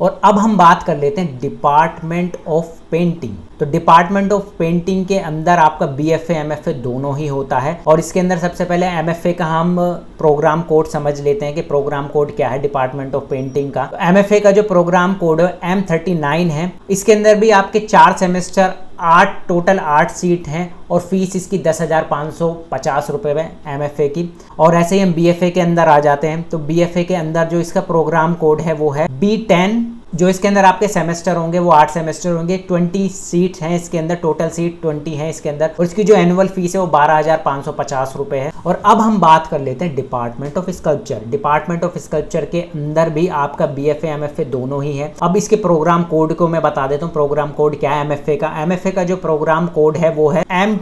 और अब हम बात कर लेते हैं डिपार्टमेंट ऑफ़ पेंटिंग तो डिपार्टमेंट ऑफ़ पेंटिंग के अंदर आपका B F M F A दोनों ही होता है। और इसके अंदर सबसे पहले एम एफ़ ए का हम प्रोग्राम कोड समझ लेते हैं कि प्रोग्राम कोड क्या है डिपार्टमेंट ऑफ़ पेंटिंग का। तो एम एफ़ ए का जो प्रोग्राम कोड है एम थर्टी नाइन है। इसके अंदर भी आपके चार सेमेस्टर आठ टोटल आठ सीट हैं और फ़ीस इसकी दस हज़ार पाँच सौ पचास रुपये में एम की। और ऐसे ही हम बी के अंदर आ जाते हैं। तो बी एफ़ ए के अंदर जो इसका प्रोग्राम कोड है, वो है बी टेन जो इसके अंदर आपके सेमेस्टर होंगे, वो आठ सेमेस्टर होंगे, ट्वेंटी सीट हैं इसके अंदर, टोटल सीट ट्वेंटी है इसके अंदर, और इसकी जो एनुअल फ़ीस है वो बारह हज़ार पाँच सौ पचास रुपये है। और अब हम बात कर लेते हैं department of sculpture department of sculpture के अंदर भी आपका बी एफ़ दोनों ही है। अब इसके प्रोग्राम कोड को मैं बता देता हूँ प्रोग्राम कोड क्या है एम एफ़ ए का? एम एफ़ ए का जो प्रोग्राम कोड है वो है एम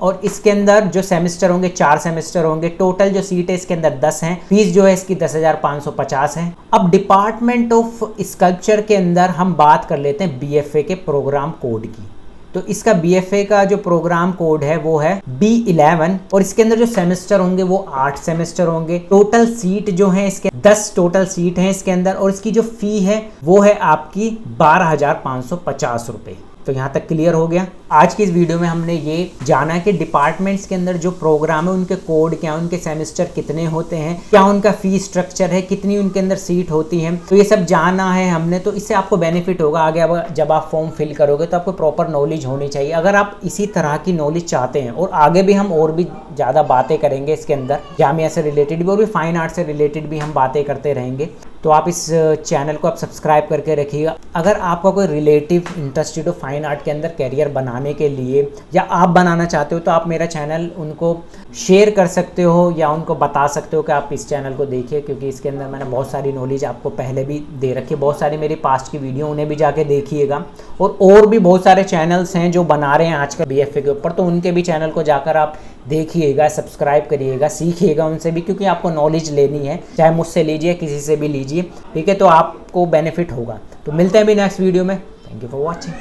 और इसके अंदर जो सेमेस्टर होंगे, चार सेमेस्टर होंगे। टोटल जो सीट है इसके अंदर दस हैं। फ़ीस जो है इसकी दस हज़ार पाँच सौ पचास है। अब डिपार्टमेंट ऑफ़ स्कल्पचर के अंदर हम बात कर लेते हैं बीएफए के प्रोग्राम कोड की। तो इसका BFA का जो प्रोग्राम कोड है, वो है बी इलेवन और इसके अंदर जो सेमेस्टर होंगे, वो आठ सेमेस्टर होंगे। टोटल सीट जो है इसके, दस टोटल सीट है इसके अंदर और इसकी जो फ़ी है, वो है आपकी बारह हज़ार पाँच सौ पचास रुपये तो यहाँ तक क्लियर हो गया। आज की इस वीडियो में हमने ये जाना कि डिपार्टमेंट्स के अंदर जो प्रोग्राम है, उनके कोड क्या उनके सेमेस्टर कितने होते हैं, क्या उनका फ़ी स्ट्रक्चर है, कितनी उनके अंदर सीट होती है। तो ये सब जाना है हमने तो इससे आपको बेनिफिट होगा। आगे अब जब आप फॉर्म फिल करोगे तो आपको प्रॉपर नॉलेज होनी चाहिए। अगर आप इसी तरह की नॉलेज चाहते हैं, और आगे भी हम और भी ज़्यादा बातें करेंगे इसके अंदर जामिया से रिलेटेड भी और भी फाइन आर्ट से रिलेटेड भी हम बातें करते रहेंगे। तो आप इस चैनल को आप सब्सक्राइब करके रखिएगा। अगर आपका कोई रिलेटिव इंटरेस्टेड हो फाइन आर्ट के अंदर कैरियर बनाने के लिए, या आप बनाना चाहते हो तो आप मेरा चैनल उनको शेयर कर सकते हो या उनको बता सकते हो कि आप इस चैनल को देखिए, क्योंकि इसके अंदर मैंने बहुत सारी नॉलेज आपको पहले भी दे रखी है। बहुत सारी मेरी पास्ट की वीडियो उन्हें भी जाके देखिएगा। और और भी बहुत सारे चैनल्स हैं जो बना रहे हैं आजकल बीएफए के ऊपर तो उनके भी चैनल को जाकर आप देखिएगा सब्सक्राइब करिएगा, सीखिएगा उनसे भी, क्योंकि आपको नॉलेज लेनी है। चाहे मुझसे लीजिए, किसी से भी लीजिए, ठीक है तो आपको बेनिफिट होगा। तो मिलते हैं भी नेक्स्ट वीडियो में। Thank you for watching